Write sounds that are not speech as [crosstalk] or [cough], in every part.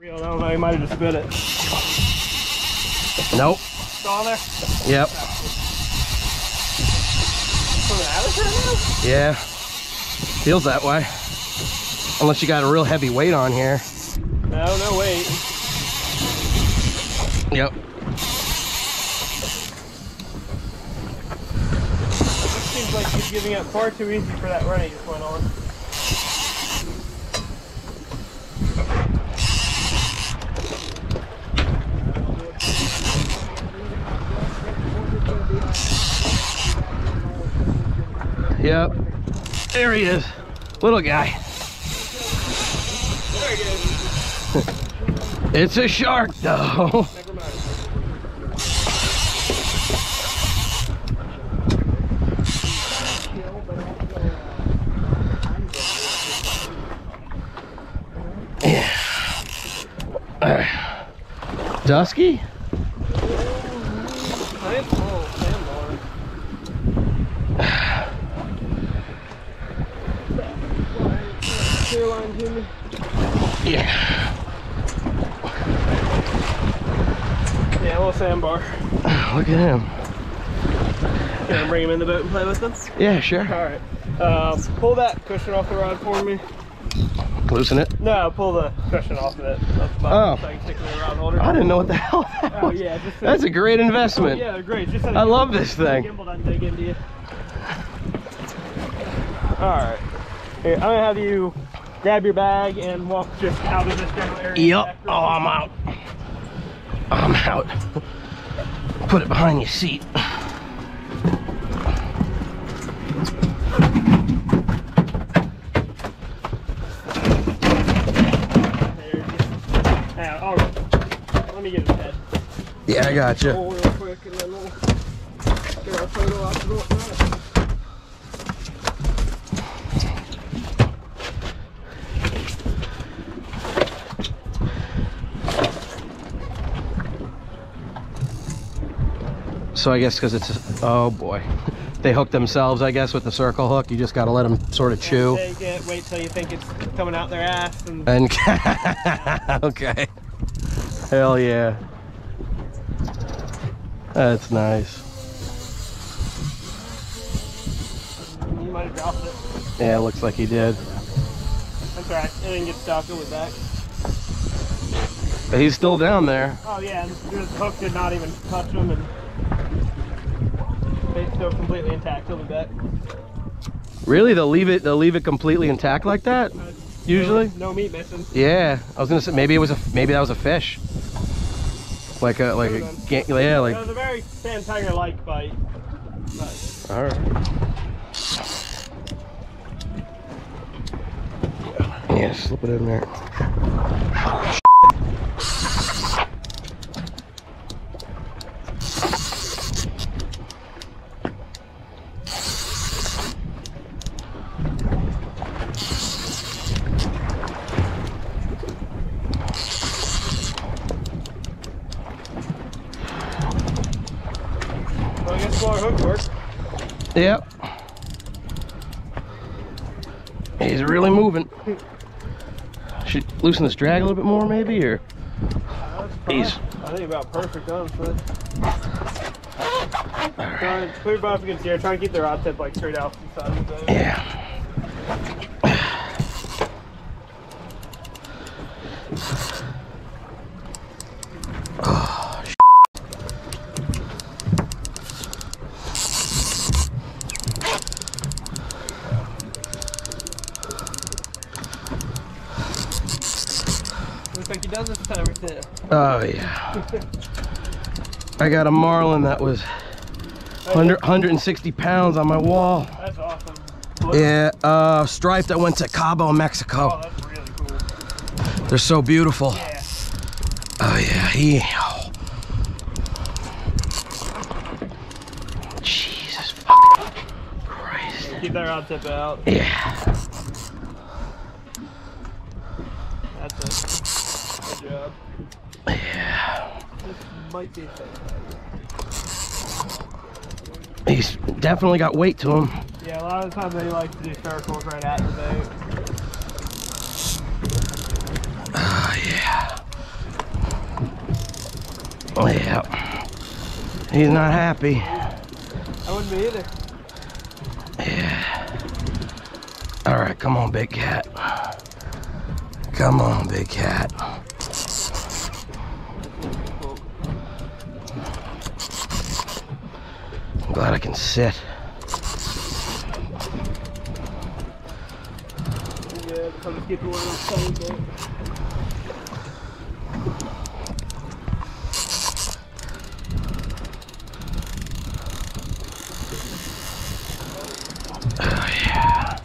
Real, I don't know, he might have just spit it. Nope. Still on there? Yep. Out of here now? Yeah. Feels that way. Unless you got a real heavy weight on here. No, no, wait. Yep. It seems like he's giving up far too easy for that run he just went on. Yep. There he is. Little guy. [laughs] It's a shark though. [laughs] Never mind. Dusky? Nice little sandbar. Caroline Jimmy. Yeah. Yeah, a little sandbar. [sighs] Look at him. Can I bring him in the boat and play with him? Yeah, sure. Alright. Um, pull that cushion off the rod for me. Loosen it. No, pull the cushion off of it. Oh. So I can it the. I didn't know what the hell that Oh, was. yeah. Just That's a great Oh, investment. yeah, they're great. Just I love this thing. Gimbal doesn't dig into you. Alright. Here, I'm gonna have you grab your bag and walk just out of this general area. Yep. Oh, I'm out. I'm out. Put it behind your seat. There, just- Hang uh, on, alright. Let me get his head. Yeah, I got you. Pull real quick and then we'll get our photo off the boat. So I guess because it's, oh boy. [laughs] They hook themselves, I guess, with the circle hook. You just got to let them sort of chew. Take it, wait till you think it's coming out their ass and And, [laughs] okay. Hell yeah. That's nice. you might have dropped it. Yeah, it looks like he did. That's alright, it didn't get stuck, it'll be back. But he's still down there. Oh yeah, and the hook did not even touch him. and still completely intact. He'll be back. Really? They'll leave it, they'll leave it completely intact like that? Uh, Usually? no, no meat missing. Yeah. I was gonna say, maybe it was a, maybe that was a fish. Like a, like a, yeah, it was a very sand tiger like bite. But all right. Yeah, slip it in there. Yep. He's really moving. Should loosen this drag a little bit more, maybe, or he's I think about perfect, honestly. Try and put your butt up against here. Try and keep the rod tip like straight out oh yeah. I got a marlin that was 100, 160 pounds on my wall. That's awesome. Yeah, uh, stripe that went to Cabo, Oh, Mexico. that's really cool. They're so beautiful. Yeah. Oh yeah, he. oh. Jesus Christ. Keep that rod tip out. Yeah. That's it. Good job. Yeah. Might be safe. He's definitely got weight to him. Yeah, a lot of the time they like to do circles right at the boat. Oh yeah. Oh, yeah. He's not happy. I wouldn't be either. Yeah. All right, come on, big cat. Come on, big cat. I'm glad I can sit. Yeah, come just get to one of those cold days. Oh, yeah.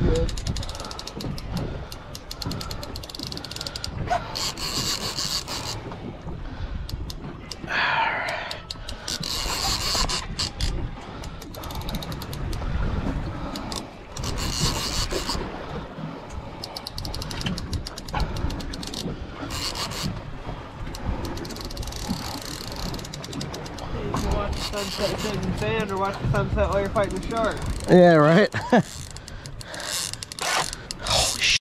Good. You can watch the sunset sitting in sand or watch the sunset while you're fighting the shark. Yeah, right? [laughs] Holy shit.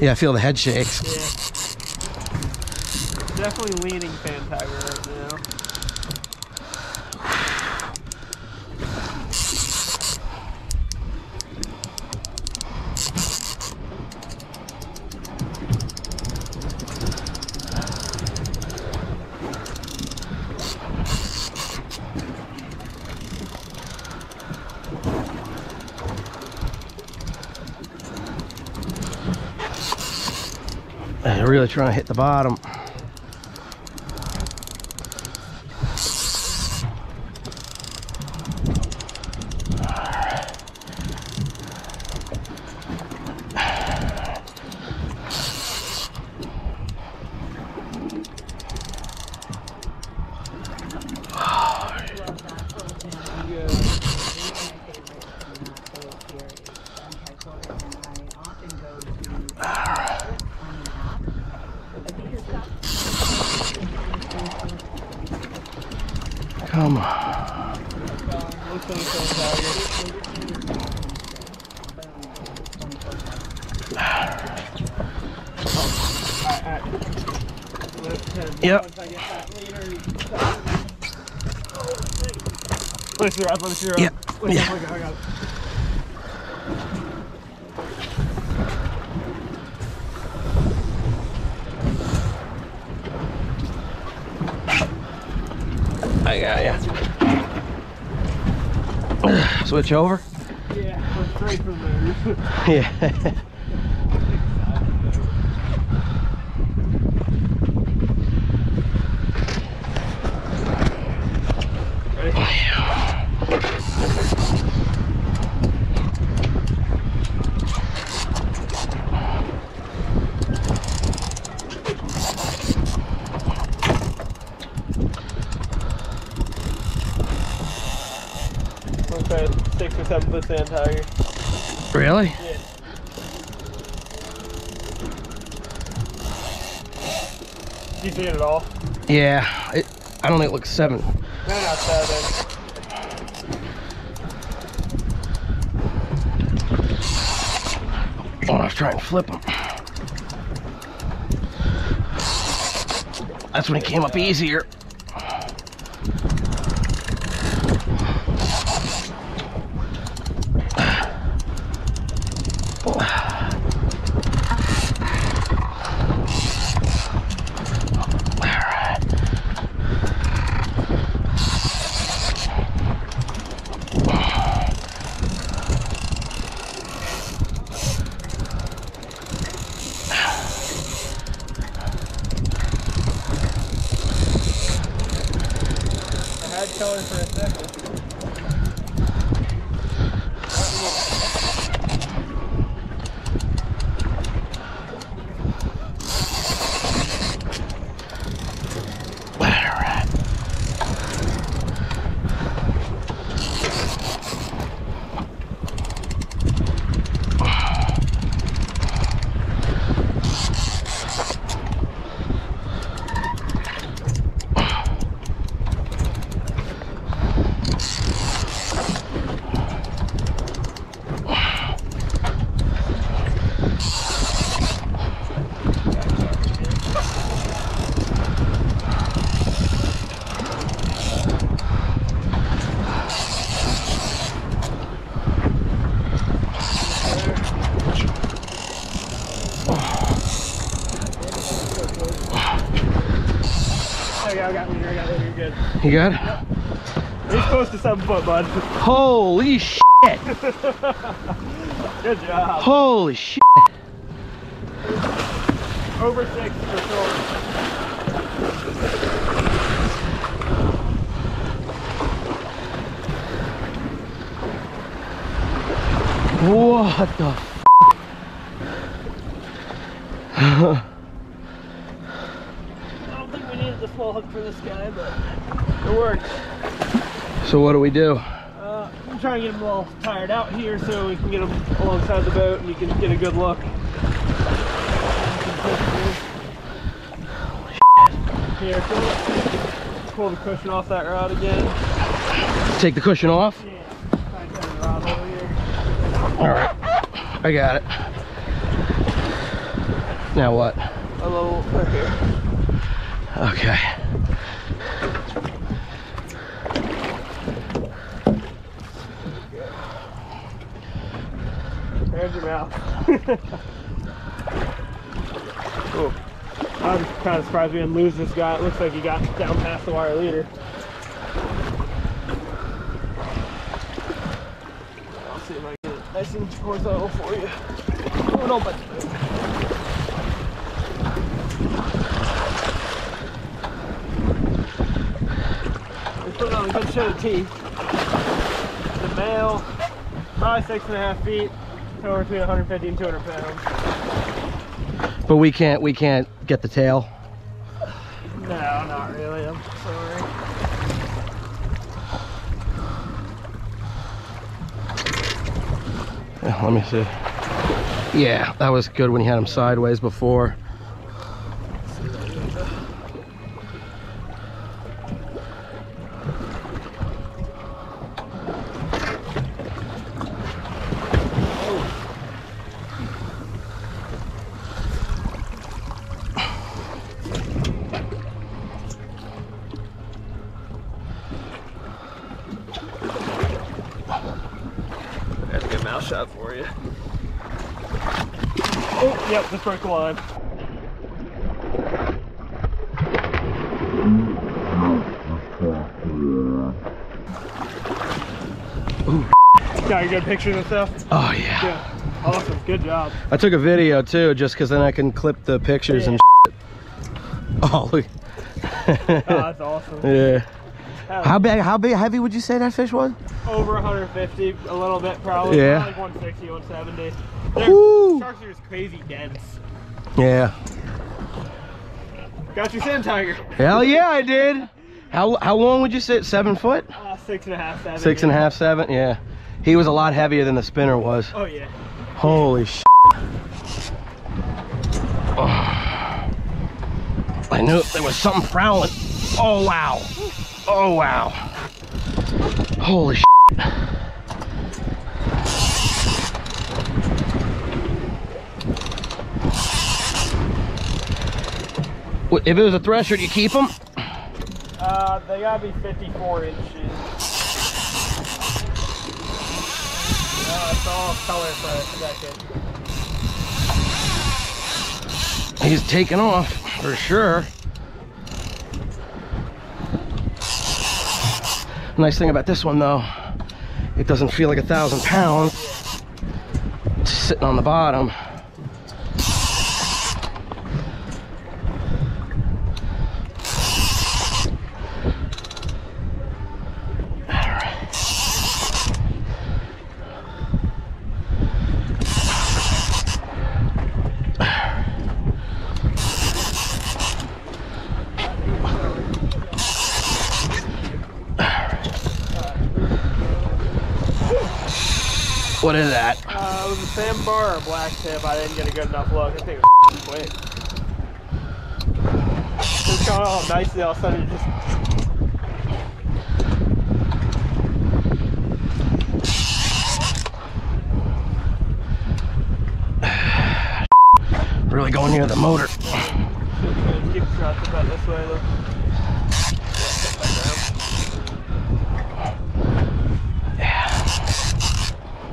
Yeah, I feel the head shakes. Yeah. Definitely leaning sand tiger right now. I'm really trying to hit the bottom. Hand. Yep. Once I get that leader, you can stop. Push her up, push her up. Yeah, Look yeah. up, look up, look up. I got ya. Switch over? Yeah, go straight from there. [laughs] Yeah. Okay, six or seven foot sand tiger. Really? Yeah. Did you see it at all? Yeah. It, I don't think it looks seven. No, not seven. Oh, I was trying to flip him. That's when he came up easier. Color for a second. Alright. I got leader, I got leader, you're good. You good? He's close to seven foot, bud. Holy shit! [laughs] Good job. Holy shit! Over six for sure. What the? I don't think we needed the small hook for this guy, but it worked. So what do we do? Uh, I'm trying to get them all tired out here so we can get them alongside the boat and you can get a good look. Here, pull, pull the cushion off that rod again. Take the cushion off. Yeah, try and turn the rod over here. All right, I got it. Now what? A little right here. Okay. Mouth. [laughs] Ooh. I'm kind of surprised we didn't lose this guy. It looks like he got down past the wire leader. I'll see if I can get it nice and horizontal for you. Oh no, but we put on a good show of teeth. The male, probably six and a half feet, somewhere between 150 and 200 pounds. But we can't we can't get the tail. No, not really. I'm sorry. Yeah, let me see. Yeah, that was good when you had him sideways before. That's a good mouse shot for you. Oh, yep, just broke the line. Got a good pictures and stuff? Oh yeah. Yeah. Awesome. Good job. I took a video too, just because then I can clip the pictures and. [laughs] Oh look. Oh, that's awesome. [laughs] yeah. How big? How big? Heavy would you say that fish was? Over 150, a little bit probably. Yeah. Probably like 160, 170. They're- Woo. Sharks are just crazy dense. Yeah. Got your sand tiger. Hell yeah, I did. How how long would you say? Seven foot? Uh, six and a half, seven. Six and a yeah. Yeah. He was a lot heavier than the spinner was. Oh yeah. Holy sh! [sighs] I knew there was something prowling. Oh wow! Oh wow! Holy sh! If it was a thresher, do you keep them? Uh, they gotta be 54 inches. Uh, it's all color for a second. He's taking off for sure. Nice thing about this one though, it doesn't feel like a thousand pounds. Sitting on the bottom. What is that? Uh, it was a sandbar or a black tip. I didn't get a good enough look. I think it was quick. It was going all nicely. All of a sudden, it just [sighs] Really going near the motor. keep the shot about this way. Look.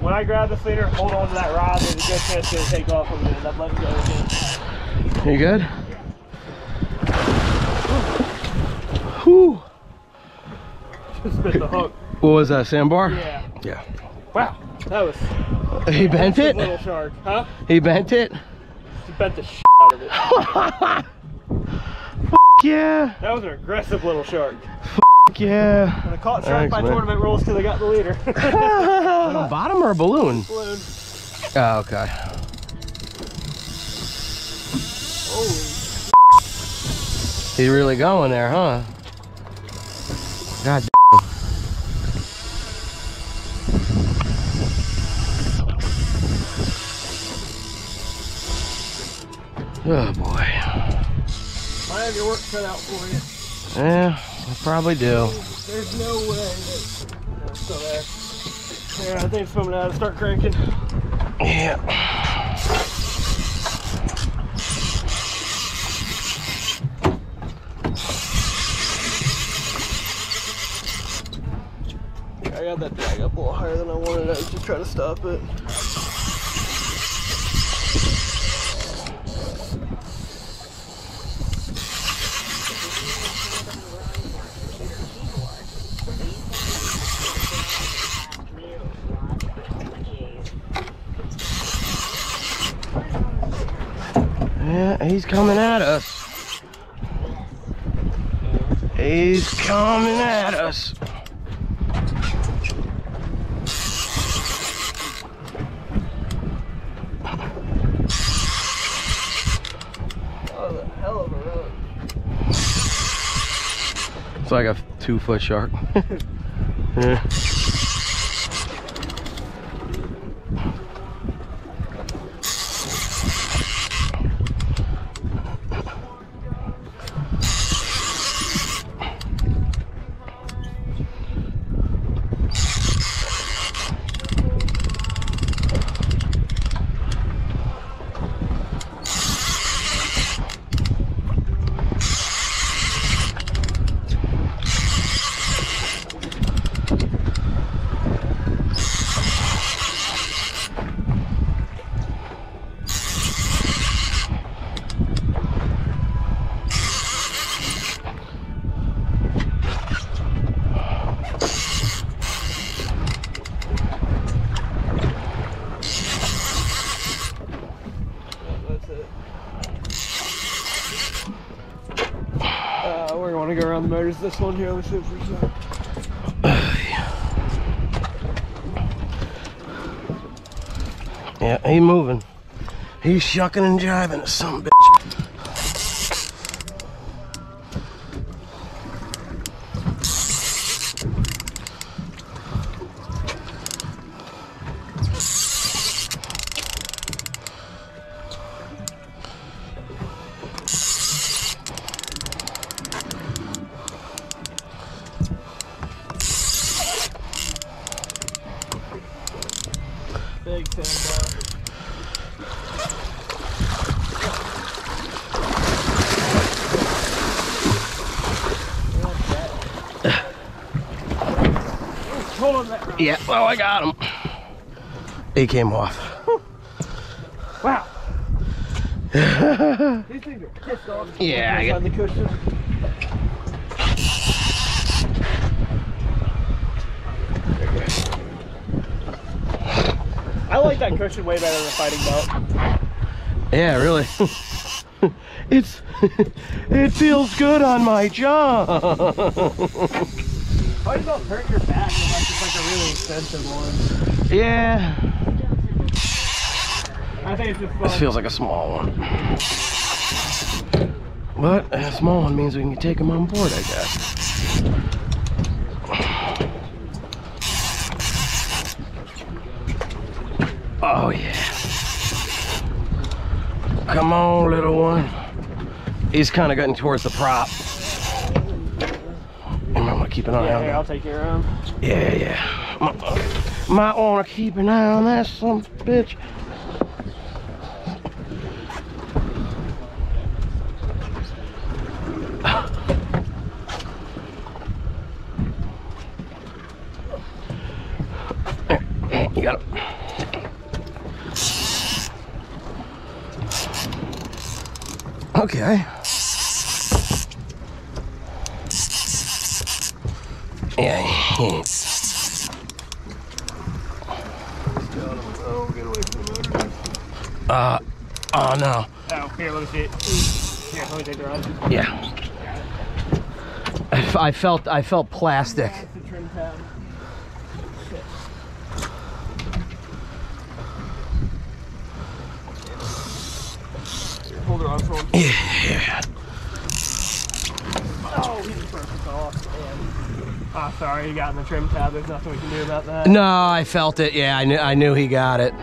When I grab the leader, hold on to that rod. There's a good chance gonna take off. I'm gonna end up letting go again. You good? Whew. Just bit the hook. What was that, sandbar? Yeah. Yeah. Wow. That was He bent it? little shark, huh? He bent it? He bent the shit out of it. [laughs] Yeah. That was an aggressive little shark. Yeah. And I caught Thanks, by man. tournament rules till they got the leader. [laughs] Bottom or a balloon? Balloon. Oh, okay. Holy He's really going there, huh? God Oh boy. I have your work cut out for you. Yeah, I probably do. There's no way that. No, it's still there. Yeah, I think it's swimming out. Start cranking. Yeah. I got that drag up a little higher than I wanted. I was just trying to stop it. He's coming at us. He's coming at us. Oh, the hell of a run. It's like a two foot shark. [laughs] yeah. That's it. Uh, we're going This one here, let's see if. Yeah, he moving. He's shucking and jiving, some bitch. Hold on that rock. Yeah, well, I got him. He came off. Wow. [laughs] These things are pissed off. Yeah, I on the cushion. I like that cushion way better than the fighting belt. Yeah, really. [laughs] it's [laughs] it feels good on my jaw. Fighting belt hurt your back unless it's like a really expensive one. yeah. I think it's just This feels like a small one. But a small one means we can take him on board, I guess. Oh yeah. Come on, little one. He's kind of getting towards the prop. You might want to keep an eye Yeah, on here, that. I'll take care of him. Yeah, yeah. Might, might want to keep an eye on that some bitch. You got it. Okay. Yeah. he ain't- Oh, get away from the. Uh, oh no. Oh, here, let me see it. Here, let me take the rod. Yeah. I felt I felt plastic. That's the trim tab. Shit. Here, hold it on for him. Yeah. Oh, he's perfect off. Ah, sorry, you got in the trim tab. There's nothing we can do about that. No, I felt it. Yeah, I knew I knew he got it.